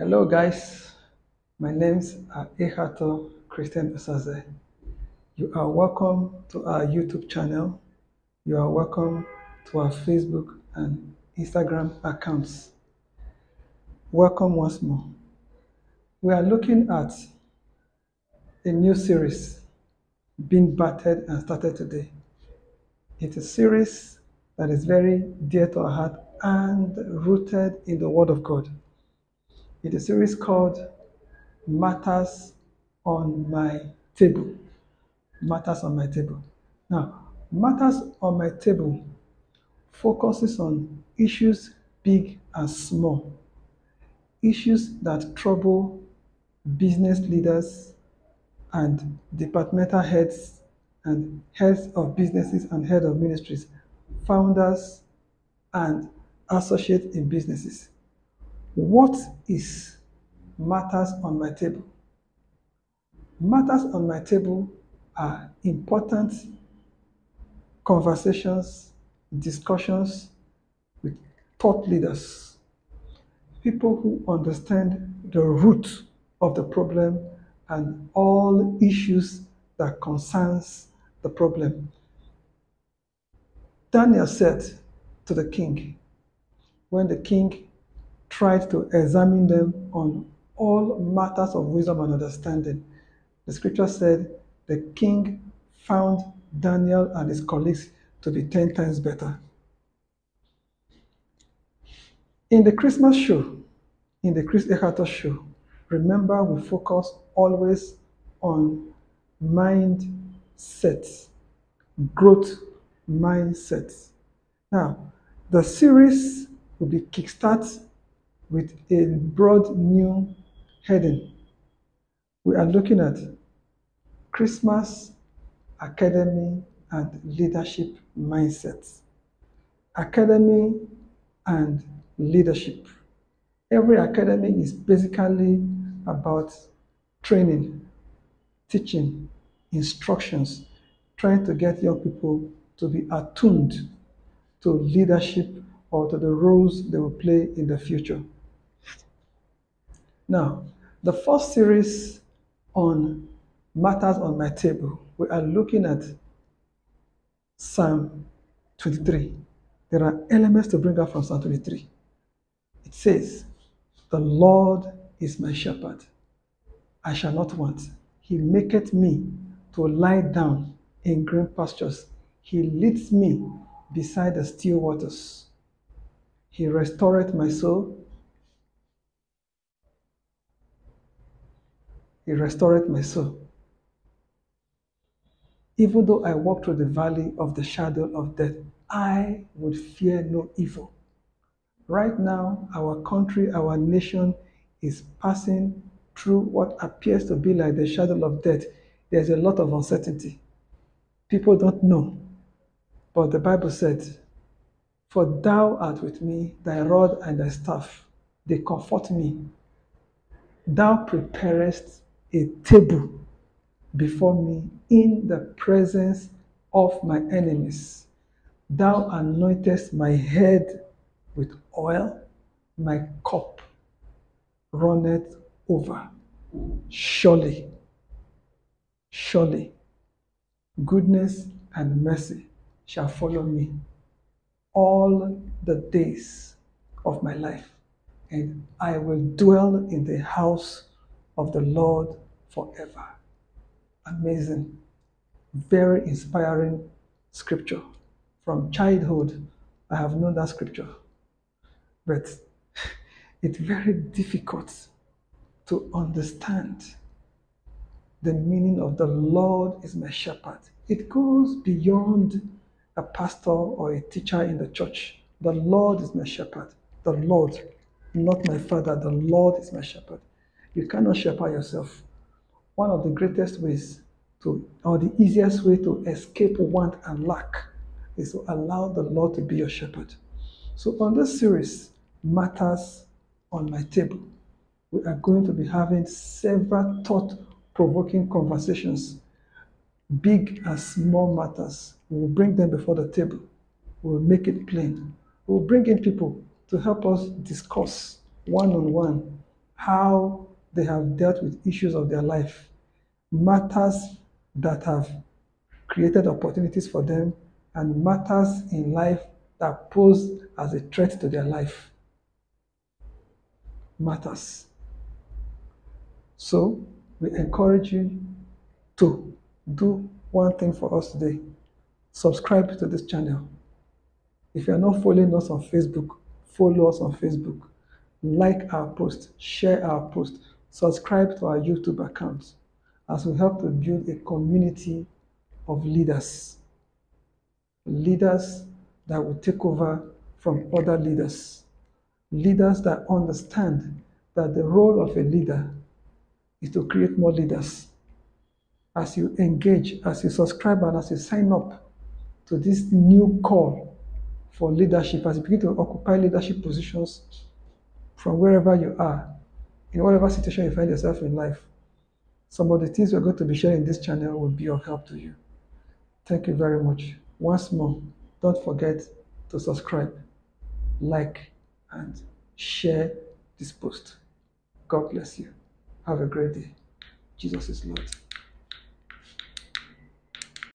Hello, guys. My name's uh, Ekhator Christian Usaze. You are welcome to our YouTube channel. You are welcome to our Facebook and Instagram accounts. Welcome once more. We are looking at a new series being battered and started today. It's a series that is very dear to our heart and rooted in the Word of God. It's a series called Matters on My Table. Matters on My Table. Now, Matters on My Table focuses on issues big and small, issues that trouble business leaders and departmental heads and heads of businesses and head of ministries, founders and associates in businesses. What is matters on my table? Matters on my table are important conversations, discussions with thought leaders, people who understand the root of the problem and all issues that concerns the problem. Daniel said to the king, when the king tried to examine them on all matters of wisdom and understanding, the scripture said the king found Daniel and his colleagues to be 10 times better. In the Christmas show, in the Chris Ekhator show, remember we focus always on mindsets, growth mindsets. Now, the series will be kickstart with a broad new heading. We are looking at Christmaths Academy and Leadership Mindsets. Academy and leadership. Every academy is basically about training, teaching, instructions, trying to get young people to be attuned to leadership or to the roles they will play in the future. Now, the first series on matters on my table, we are looking at Psalm 23. There are elements to bring up from Psalm 23. It says, The Lord is my shepherd. I shall not want. He maketh me to lie down in green pastures. He leads me beside the still waters. He restoreth my soul. He restoreth my soul. Even though I walk through the valley of the shadow of death, I would fear no evil. Right now, our country, our nation is passing through what appears to be like the shadow of death. There's a lot of uncertainty. People don't know. But the Bible said, For thou art with me, thy rod and thy staff, they comfort me. Thou preparest a table before me in the presence of my enemies. Thou anointest my head with oil, my cup runneth over. Surely, surely, goodness and mercy shall follow me all the days of my life, and I will dwell in the house of the Lord forever. Amazing, very inspiring scripture. From childhood, I have known that scripture, but it's very difficult to understand the meaning of the Lord is my shepherd. It goes beyond a pastor or a teacher in the church. The Lord is my shepherd. The Lord, not my father. The Lord is my shepherd. You cannot shepherd yourself. One of the greatest ways to, or the easiest way to escape want and lack is to allow the Lord to be your shepherd. So, on this series, Matters on My Table, we are going to be having several thought provoking conversations, big and small matters. We will bring them before the table. We will make it plain. We will bring in people to help us discuss one on one how they have dealt with issues of their life, matters that have created opportunities for them, and matters in life that pose as a threat to their life. Matters. So, we encourage you to do one thing for us today subscribe to this channel. If you are not following us on Facebook, follow us on Facebook. Like our post, share our post, subscribe to our YouTube account as we help to build a community of leaders. Leaders that will take over from other leaders. Leaders that understand that the role of a leader is to create more leaders. As you engage, as you subscribe, and as you sign up to this new call for leadership, as you begin to occupy leadership positions from wherever you are, in whatever situation you find yourself in life, some of the things we're going to be sharing in this channel will be of help to you. Thank you very much. Once more, don't forget to subscribe, like, and share this post. God bless you. Have a great day. Jesus is Lord.